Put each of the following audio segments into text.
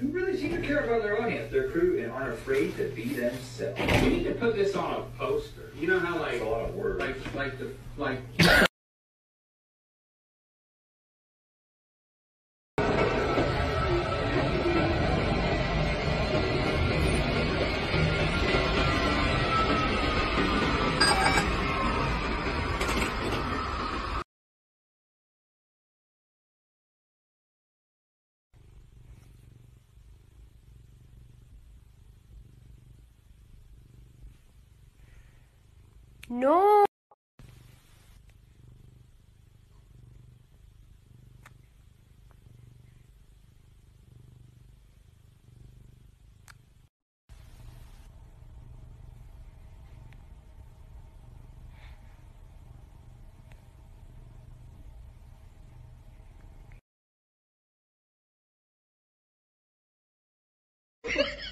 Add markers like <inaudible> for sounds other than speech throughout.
who really seem to care about their audience, their crew, and aren't afraid to be themselves. We need to put this on a poster. You know how like That's a lot of words. like like the like No. <laughs>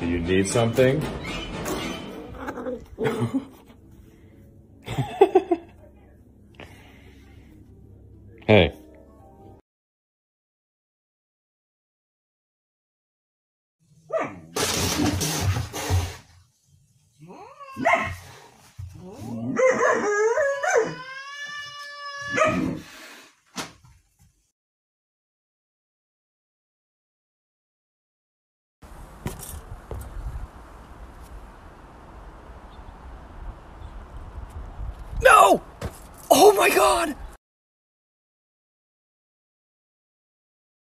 Do you need something? hey. No! Oh my god!